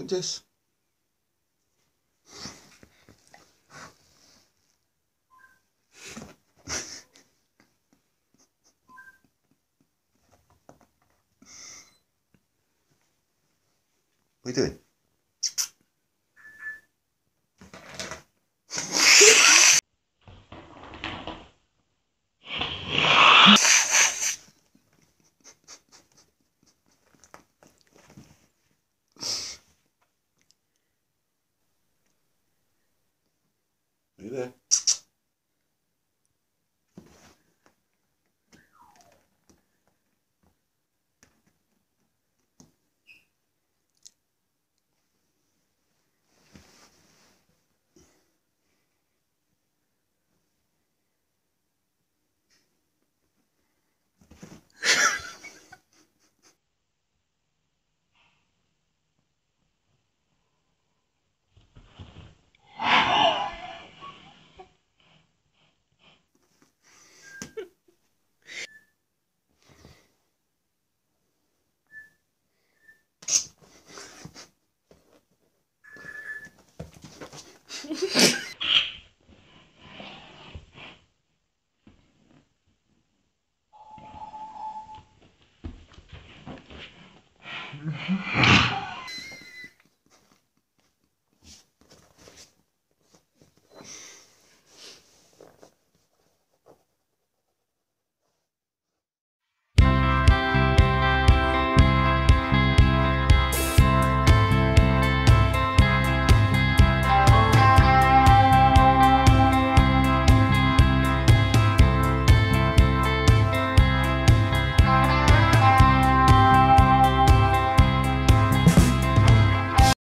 At this. What are you doing? 觉得 Mm-hmm.